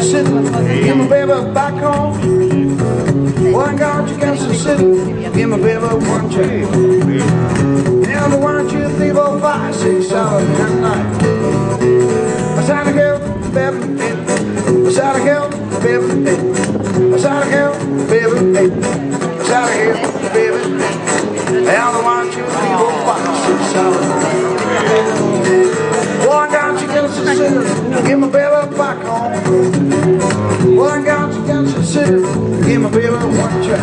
Kansas City. Give my baby back home. One gone to Kansas City. Give my baby one chance. Now the one, two, three, four, five, six, seven, and nine. I said a girl, baby, eight. I said a girl, baby, eight. I said a girl, baby, eight. I said a girl, baby, eight. Now the one, two, three, four, five, six, seven, eight. Give my baby back home. One gone to Kansas City. Give my baby one try.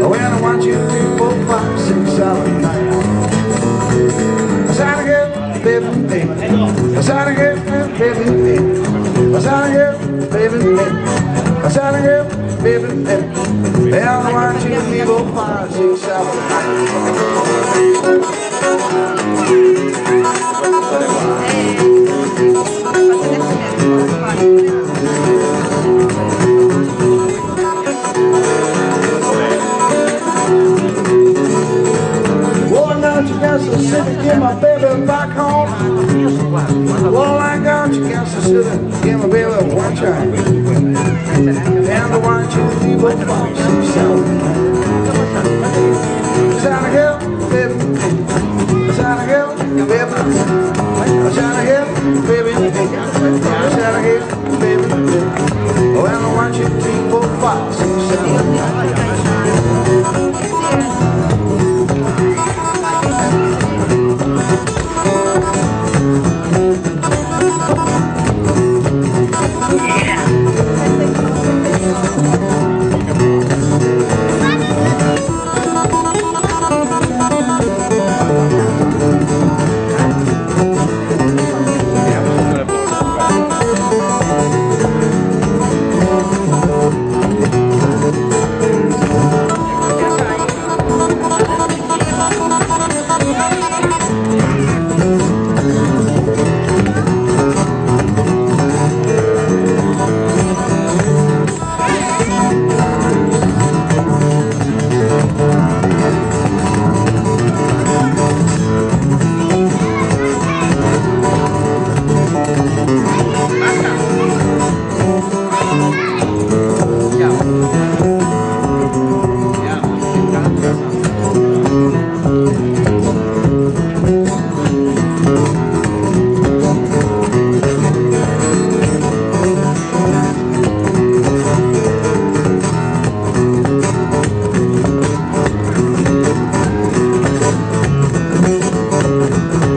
Well, I want you three, four, five, six, seven, nine. I said again, baby, eight. I said again, baby, eight. I said again, baby, eight. I said again, baby, eight. Well, I want you three, four, five, six, seven, nine. Going to get my baby back home. Well, I got you to Kansas City, get my baby one time. And the one, two, three, four, five, six, seven. Is that a girl, baby? Grazie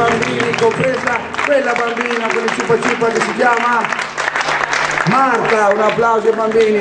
bambini, compresa quella bambina con il cipa cipa che si chiama Marta, un applauso ai bambini.